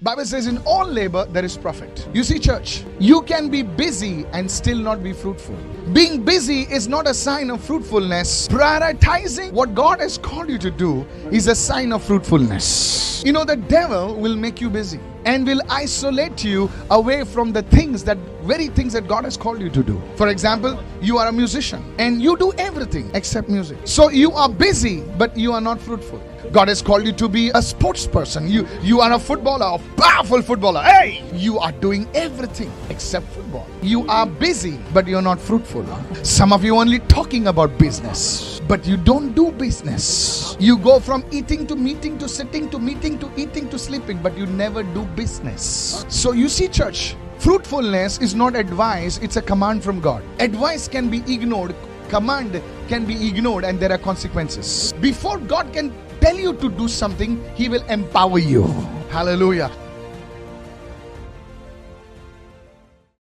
Bible says in all labor there is profit. You see church, you can be busy and still not be fruitful. Being busy is not a sign of fruitfulness. Prioritizing what God has called you to do is a sign of fruitfulness. You know the devil will make you busy and will isolate you away from the things that very things that God has called you to do. For example, you are a musician and you do everything except music. So you are busy but you are not fruitful. God has called you to be a sports person. You you are a footballer, a powerful footballer. Hey, you are doing everything except football. You are busy, but you're not fruitful. Some of you only talking about business, but you don't do business. You go from eating to meeting to sitting to meeting to eating to sleeping, but you never do business. So you see, church, fruitfulness is not advice, it's a command from God. Advice can be ignored, command can be ignored, and there are consequences. Before God can tell you to do something, He will empower you. Hallelujah.